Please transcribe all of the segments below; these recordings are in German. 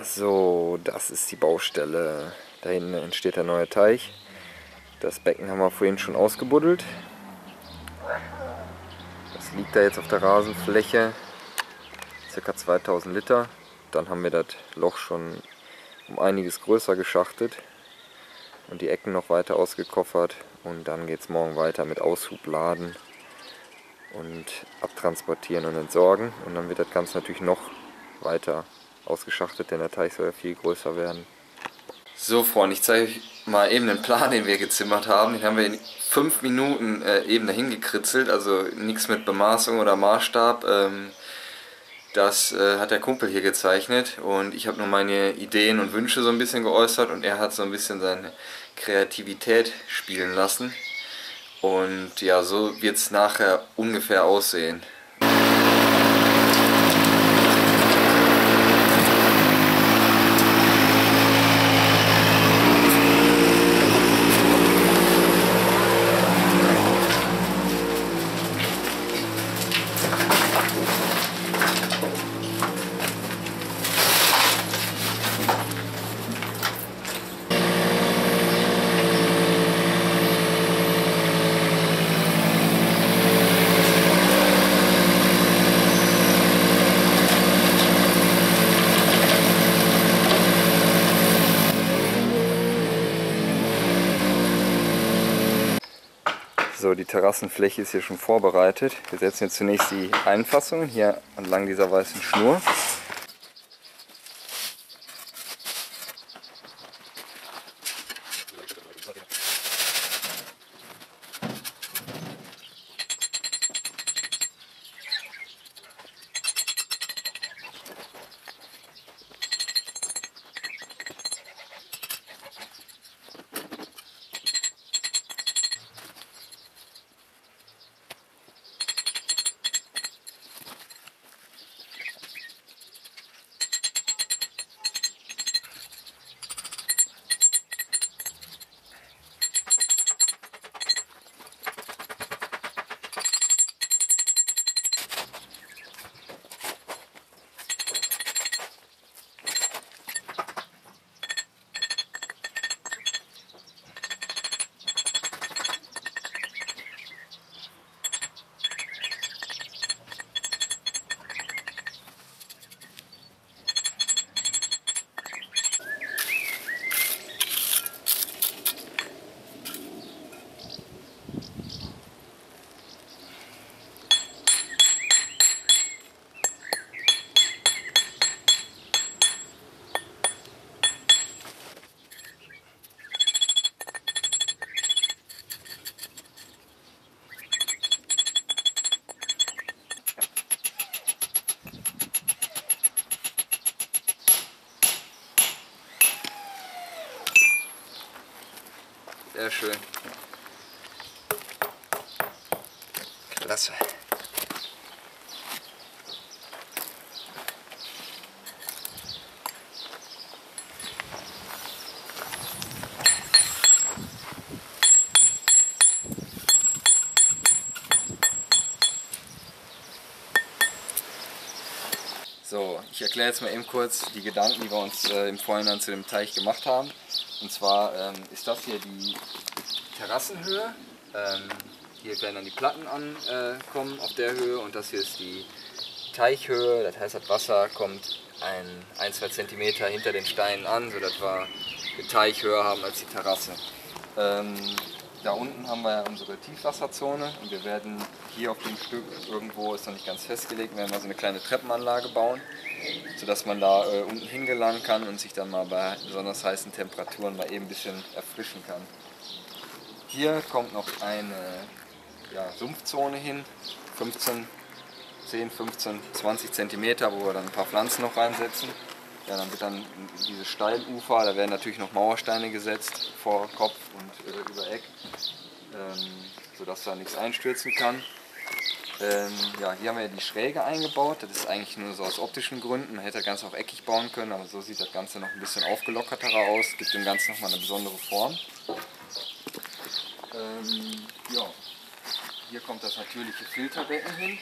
So, das ist die Baustelle. Da hinten entsteht der neue Teich. Das Becken haben wir vorhin schon ausgebuddelt. Das liegt da jetzt auf der Rasenfläche. Circa 2000 Liter. Dann haben wir das Loch schon um einiges größer geschachtet und die Ecken noch weiter ausgekoffert. Und dann geht es morgen weiter mit Aushubladen und abtransportieren und entsorgen. Und dann wird das Ganze natürlich noch weiter ausgeschachtet, denn der Teich soll ja viel größer werden. So Freunde, ich zeige euch mal eben den Plan, den wir gezimmert haben. Den haben wir in fünf Minuten äh, eben dahin gekritzelt, also nichts mit Bemaßung oder Maßstab. Ähm, das äh, hat der Kumpel hier gezeichnet und ich habe nur meine Ideen und Wünsche so ein bisschen geäußert und er hat so ein bisschen seine Kreativität spielen lassen. Und ja, so wird es nachher ungefähr aussehen. So, die Terrassenfläche ist hier schon vorbereitet. Wir setzen jetzt zunächst die Einfassungen hier entlang dieser weißen Schnur. Schön. Klasse. So, ich erkläre jetzt mal eben kurz die Gedanken, die wir uns äh, im Vorhinein zu dem Teich gemacht haben. Und zwar ähm, ist das hier die Terrassenhöhe. Ähm, hier werden dann die Platten ankommen auf der Höhe und das hier ist die Teichhöhe. Das heißt, das Wasser kommt ein, ein zwei Zentimeter hinter den Steinen an, sodass wir den Teich höher haben als die Terrasse. Ähm, da unten haben wir ja unsere Tiefwasserzone und wir werden hier auf dem Stück irgendwo, ist noch nicht ganz festgelegt, werden wir so eine kleine Treppenanlage bauen, sodass man da äh, unten hingelangen kann und sich dann mal bei besonders heißen Temperaturen mal eben ein bisschen erfrischen kann. Hier kommt noch eine ja, Sumpfzone hin, 15, 10, 15, 20 Zentimeter, wo wir dann ein paar Pflanzen noch reinsetzen. Ja, dann wird dann diese Steilufer, da werden natürlich noch Mauersteine gesetzt vor Kopf und äh, über Eck, ähm, sodass da nichts einstürzen kann. Ähm, ja, hier haben wir die Schräge eingebaut. Das ist eigentlich nur so aus optischen Gründen. Man hätte das Ganze auch eckig bauen können, aber so sieht das Ganze noch ein bisschen aufgelockerter aus. Gibt dem Ganzen nochmal eine besondere Form. Ähm, ja, hier kommt das natürliche Filterbecken hin.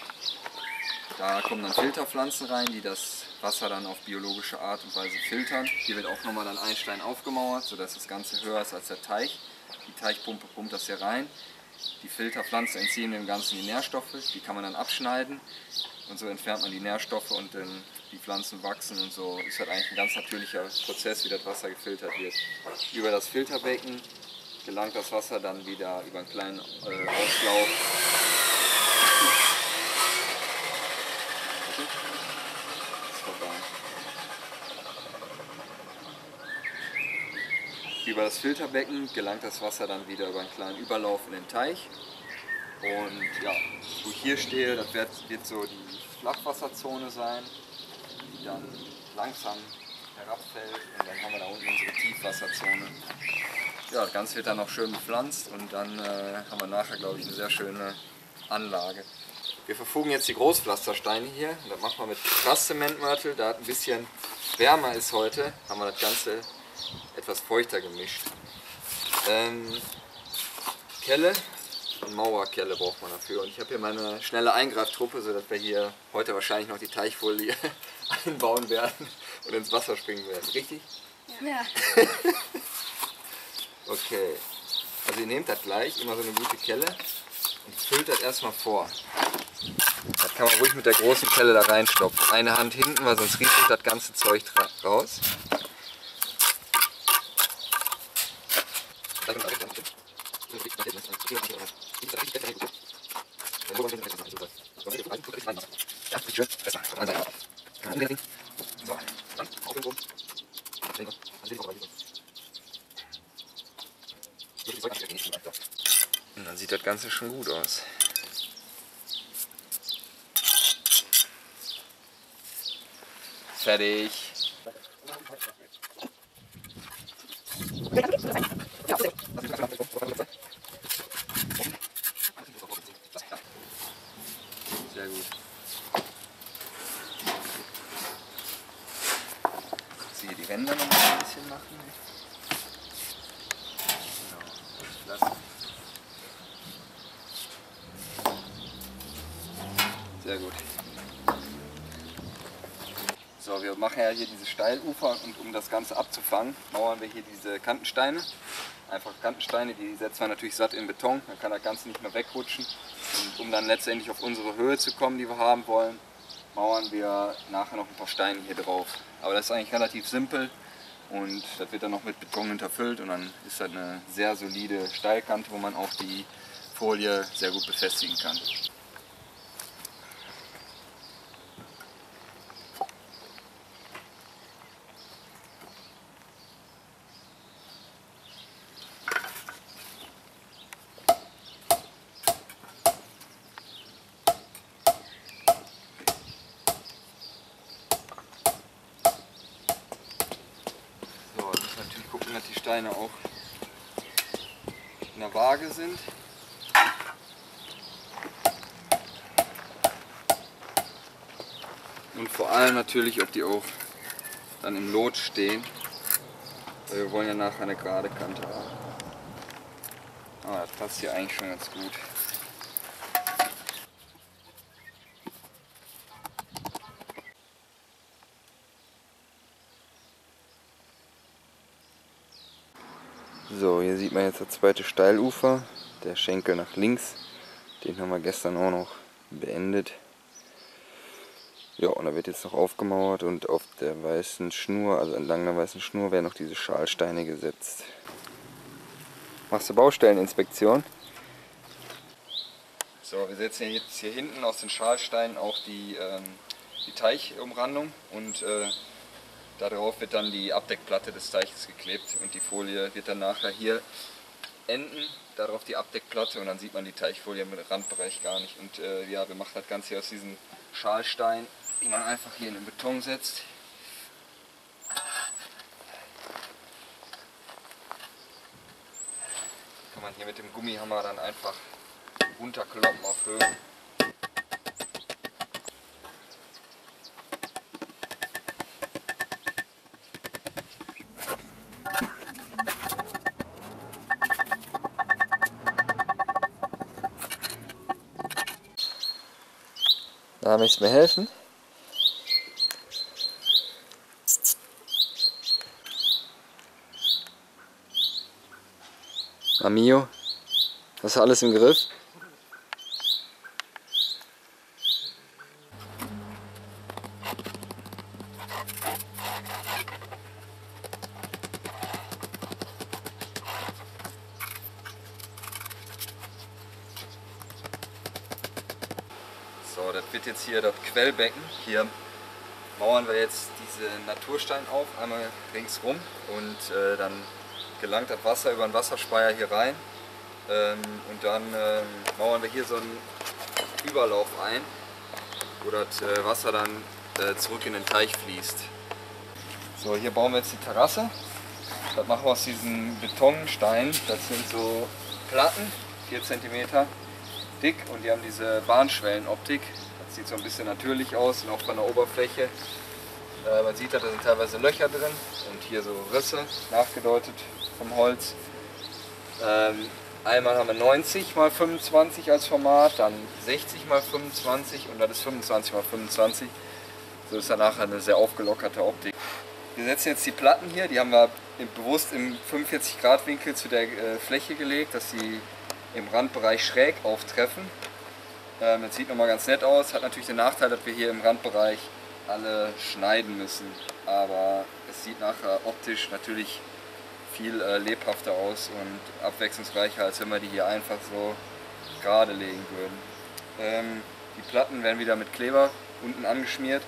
Da kommen dann Filterpflanzen rein, die das Wasser dann auf biologische Art und Weise filtern. Hier wird auch nochmal dann ein Stein aufgemauert, sodass das Ganze höher ist als der Teich. Die Teichpumpe pumpt das hier rein. Die Filterpflanzen entziehen dem Ganzen die Nährstoffe, die kann man dann abschneiden und so entfernt man die Nährstoffe und dann die Pflanzen wachsen und so ist halt eigentlich ein ganz natürlicher Prozess, wie das Wasser gefiltert wird. Über das Filterbecken gelangt das Wasser dann wieder über einen kleinen äh, Auslauf Über das Filterbecken gelangt das Wasser dann wieder über einen kleinen Überlauf in den Teich. Und ja, wo ich hier stehe, das wird, wird so die Flachwasserzone sein, die dann langsam herabfällt und dann haben wir da unten unsere Tiefwasserzone. Ja, das Ganze wird dann noch schön bepflanzt und dann äh, haben wir nachher, glaube ich, eine sehr schöne Anlage. Wir verfugen jetzt die Großpflastersteine hier. Das machen wir mit Krasszementmörtel. Da es ein bisschen wärmer ist heute, haben wir das Ganze etwas feuchter gemischt. Ähm, Kelle und Mauerkelle braucht man dafür. Und ich habe hier meine schnelle Eingreiftruppe, sodass wir hier heute wahrscheinlich noch die Teichfolie einbauen werden und ins Wasser springen werden. Richtig? Ja. okay. Also ihr nehmt das gleich, immer so eine gute Kelle und füllt das erstmal vor. Das kann man ruhig mit der großen Kelle da reinstopfen. Eine Hand hinten, weil sonst rieselt das ganze Zeug raus. Und dann sieht das Ganze schon gut aus. Fertig. Sehr gut. Jetzt hier die Ränder noch mal ein bisschen machen. Genau, lassen. Sehr gut. So, wir machen ja hier diese Steilufer und um das Ganze abzufangen, mauern wir hier diese Kantensteine. Einfach Kantensteine, die setzen wir natürlich satt in Beton, dann kann das Ganze nicht mehr wegrutschen. Und um dann letztendlich auf unsere Höhe zu kommen, die wir haben wollen, mauern wir nachher noch ein paar Steine hier drauf. Aber das ist eigentlich relativ simpel und das wird dann noch mit Beton hinterfüllt und dann ist das eine sehr solide Steilkante, wo man auch die Folie sehr gut befestigen kann. So, wir müssen natürlich Steine auch in der Waage sind. Und vor allem natürlich, ob die auch dann im Lot stehen. Weil wir wollen ja nachher eine gerade Kante haben. Aber das passt hier eigentlich schon ganz gut. So, hier sieht man jetzt das zweite Steilufer, der Schenkel nach links. Den haben wir gestern auch noch beendet. Ja, und da wird jetzt noch aufgemauert und auf der weißen Schnur, also entlang der weißen Schnur, werden noch diese Schalsteine gesetzt. Machst du Baustelleninspektion? So, wir setzen jetzt hier hinten aus den Schalsteinen auch die, ähm, die Teichumrandung und äh, Darauf wird dann die Abdeckplatte des Teiches geklebt und die Folie wird dann nachher hier enden, darauf die Abdeckplatte und dann sieht man die Teichfolie im Randbereich gar nicht. Und äh, ja, wir machen das Ganze hier aus diesen Schalsteinen, die man einfach hier in den Beton setzt. Kann man hier mit dem Gummihammer dann einfach runterkloppen auf Höhe. Kann nichts mehr helfen. Amio, hast du alles im Griff? Quellbecken. Hier mauern wir jetzt diese Naturstein auf, einmal ringsrum und äh, dann gelangt das Wasser über den Wasserspeier hier rein. Ähm, und dann ähm, mauern wir hier so einen Überlauf ein, wo das äh, Wasser dann äh, zurück in den Teich fließt. So, hier bauen wir jetzt die Terrasse. Das machen wir aus diesen Betonsteinen. Das sind so Platten, 4 cm dick und die haben diese Bahnschwellenoptik. Sieht so ein bisschen natürlich aus und auch von der Oberfläche. Äh, man sieht, da sind teilweise Löcher drin und hier so Risse nachgedeutet vom Holz. Ähm, einmal haben wir 90 x 25 als Format, dann 60 x 25 und das ist 25 x 25. So ist dann nachher eine sehr aufgelockerte Optik. Wir setzen jetzt die Platten hier, die haben wir bewusst im 45 Grad Winkel zu der äh, Fläche gelegt, dass sie im Randbereich schräg auftreffen. Ähm, das sieht nochmal ganz nett aus, hat natürlich den Nachteil, dass wir hier im Randbereich alle schneiden müssen. Aber es sieht nachher optisch natürlich viel äh, lebhafter aus und abwechslungsreicher, als wenn wir die hier einfach so gerade legen würden. Ähm, die Platten werden wieder mit Kleber unten angeschmiert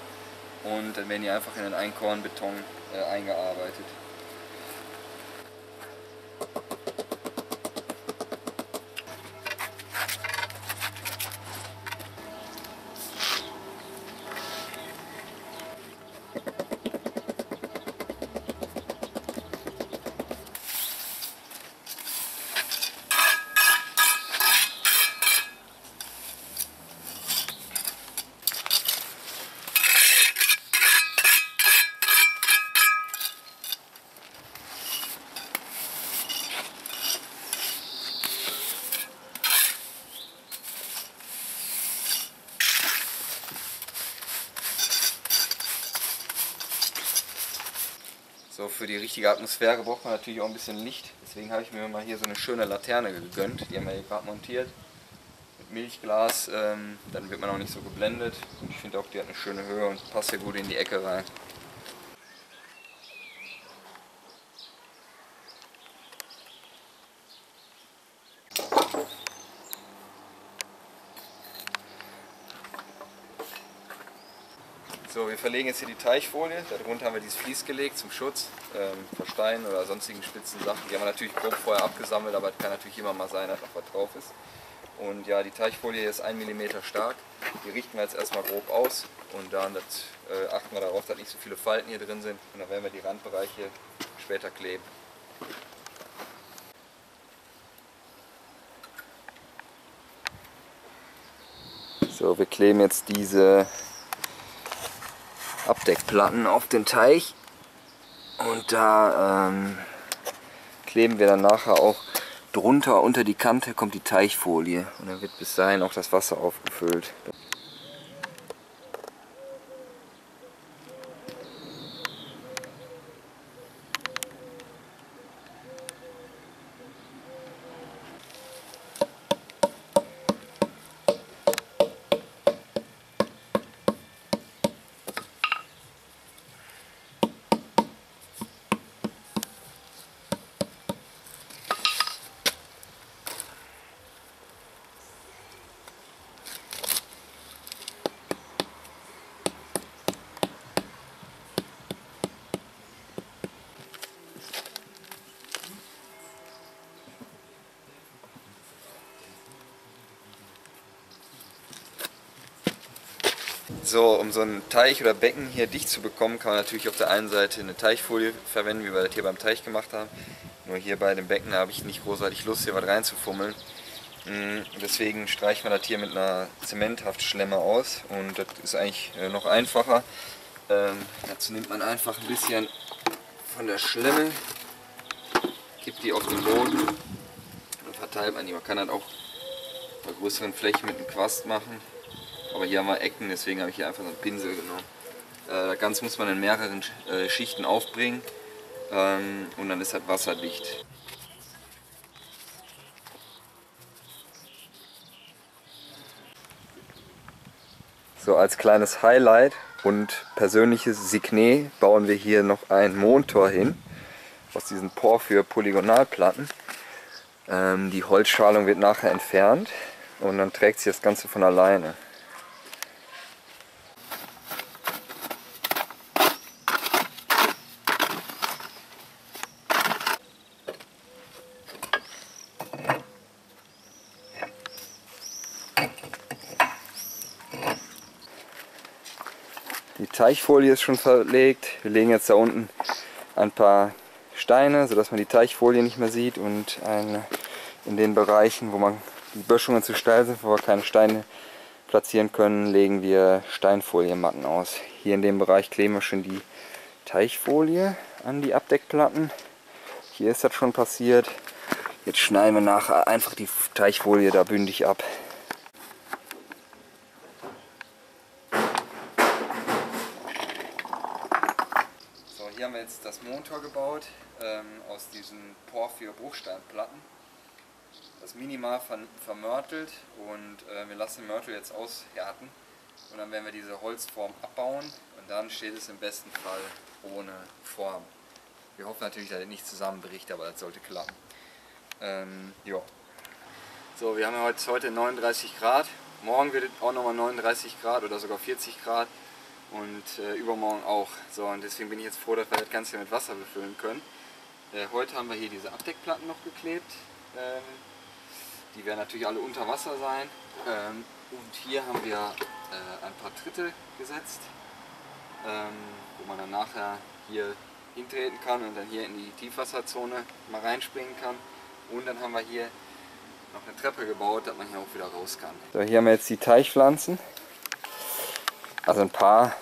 und dann werden die einfach in den Einkornbeton äh, eingearbeitet. So, für die richtige Atmosphäre braucht man natürlich auch ein bisschen Licht. Deswegen habe ich mir mal hier so eine schöne Laterne gegönnt. Die haben wir hier gerade montiert. Mit Milchglas, ähm, dann wird man auch nicht so geblendet. Und ich finde auch, die hat eine schöne Höhe und passt hier gut in die Ecke rein. So, wir verlegen jetzt hier die Teichfolie. Darunter haben wir dieses Vlies gelegt zum Schutz ähm, vor Steinen oder sonstigen spitzen Sachen. Die haben wir natürlich grob vorher abgesammelt, aber es kann natürlich immer mal sein, dass noch was drauf ist. Und ja, die Teichfolie ist 1 mm stark. Die richten wir jetzt erstmal grob aus und dann das, äh, achten wir darauf, dass nicht so viele Falten hier drin sind. Und dann werden wir die Randbereiche später kleben. So, wir kleben jetzt diese Abdeckplatten auf den Teich. Und da ähm, kleben wir dann nachher auch drunter. Unter die Kante kommt die Teichfolie. Und dann wird bis dahin auch das Wasser aufgefüllt. So, um so einen Teich oder Becken hier dicht zu bekommen, kann man natürlich auf der einen Seite eine Teichfolie verwenden, wie wir das hier beim Teich gemacht haben. Nur hier bei dem Becken habe ich nicht großartig Lust, hier was reinzufummeln. Mm, deswegen streichen wir das hier mit einer Zementhaftschlemme aus und das ist eigentlich äh, noch einfacher. Ähm, dazu nimmt man einfach ein bisschen von der Schlemme, kippt die auf den Boden und verteilt man die. Man kann das auch bei größeren Flächen mit einem Quast machen. Aber hier haben wir Ecken, deswegen habe ich hier einfach so einen Pinsel genommen. Äh, das Ganze muss man in mehreren äh, Schichten aufbringen ähm, und dann ist halt wasserdicht. So, als kleines Highlight und persönliches Signet bauen wir hier noch ein Mondtor hin aus diesen Porphyr-Polygonalplatten. Ähm, die Holzschalung wird nachher entfernt und dann trägt sich das Ganze von alleine. Teichfolie ist schon verlegt. Wir legen jetzt da unten ein paar Steine, sodass man die Teichfolie nicht mehr sieht und eine, in den Bereichen, wo man die Böschungen zu steil sind, wo wir keine Steine platzieren können, legen wir Steinfolienmatten aus. Hier in dem Bereich kleben wir schon die Teichfolie an die Abdeckplatten. Hier ist das schon passiert. Jetzt schneiden wir nachher einfach die Teichfolie da bündig ab. Hier haben wir jetzt das Motor gebaut ähm, aus diesen Porphyr-Bruchsteinplatten. Das minimal ver vermörtelt und äh, wir lassen den Mörtel jetzt aushärten und dann werden wir diese Holzform abbauen und dann steht es im besten Fall ohne Form. Wir hoffen natürlich, dass er nicht zusammenbricht, aber das sollte klappen. Ähm, ja. So, wir haben ja heute 39 Grad. Morgen wird es auch nochmal 39 Grad oder sogar 40 Grad und äh, übermorgen auch. So, und deswegen bin ich jetzt froh, dass wir das Ganze mit Wasser befüllen können. Äh, heute haben wir hier diese Abdeckplatten noch geklebt. Ähm, die werden natürlich alle unter Wasser sein. Ähm, und hier haben wir äh, ein paar Tritte gesetzt, ähm, wo man dann nachher hier hintreten kann und dann hier in die Tiefwasserzone mal reinspringen kann. Und dann haben wir hier noch eine Treppe gebaut, dass man hier auch wieder raus kann. So, hier haben wir jetzt die Teichpflanzen. Also ein paar,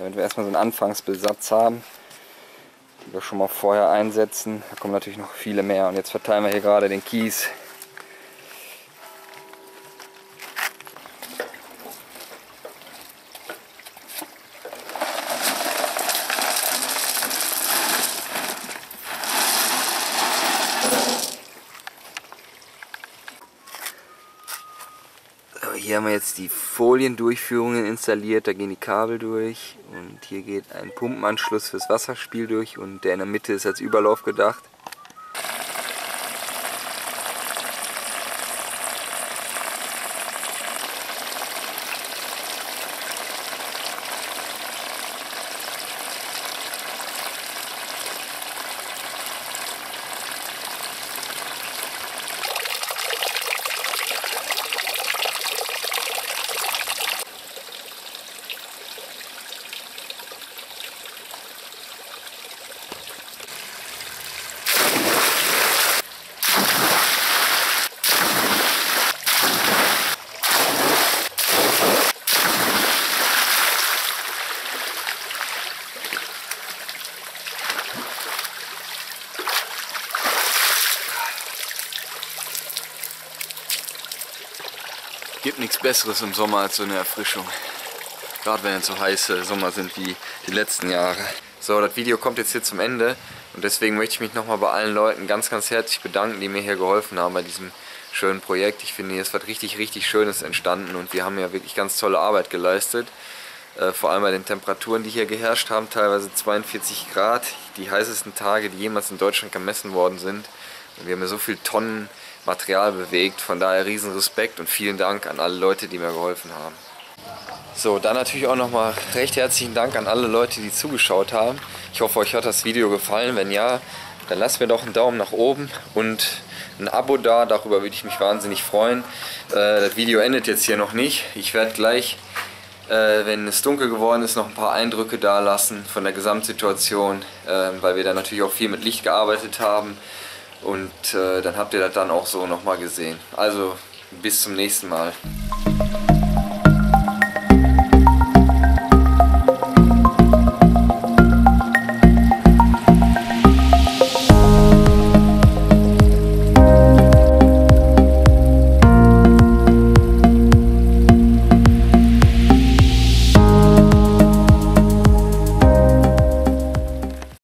damit wir erstmal so einen Anfangsbesatz haben, die wir schon mal vorher einsetzen. Da kommen natürlich noch viele mehr und jetzt verteilen wir hier gerade den Kies hier haben wir jetzt die Foliendurchführungen installiert, da gehen die Kabel durch und hier geht ein Pumpenanschluss fürs Wasserspiel durch und der in der Mitte ist als Überlauf gedacht. Gibt nichts Besseres im Sommer als so eine Erfrischung. Gerade wenn es so heiße Sommer sind wie die letzten Jahre. So, das Video kommt jetzt hier zum Ende und deswegen möchte ich mich nochmal bei allen Leuten ganz, ganz herzlich bedanken, die mir hier geholfen haben bei diesem schönen Projekt. Ich finde, hier ist was richtig, richtig Schönes entstanden und wir haben ja wirklich ganz tolle Arbeit geleistet. Äh, vor allem bei den Temperaturen, die hier geherrscht haben, teilweise 42 Grad, die heißesten Tage, die jemals in Deutschland gemessen worden sind. Und wir haben ja so viele Tonnen Material bewegt. Von daher riesen Respekt und vielen Dank an alle Leute, die mir geholfen haben. So, dann natürlich auch nochmal recht herzlichen Dank an alle Leute, die zugeschaut haben. Ich hoffe, euch hat das Video gefallen. Wenn ja, dann lasst mir doch einen Daumen nach oben und ein Abo da. Darüber würde ich mich wahnsinnig freuen. Äh, das Video endet jetzt hier noch nicht. Ich werde gleich, äh, wenn es dunkel geworden ist, noch ein paar Eindrücke da lassen von der Gesamtsituation, äh, weil wir da natürlich auch viel mit Licht gearbeitet haben. Und äh, dann habt ihr das dann auch so nochmal gesehen. Also bis zum nächsten Mal.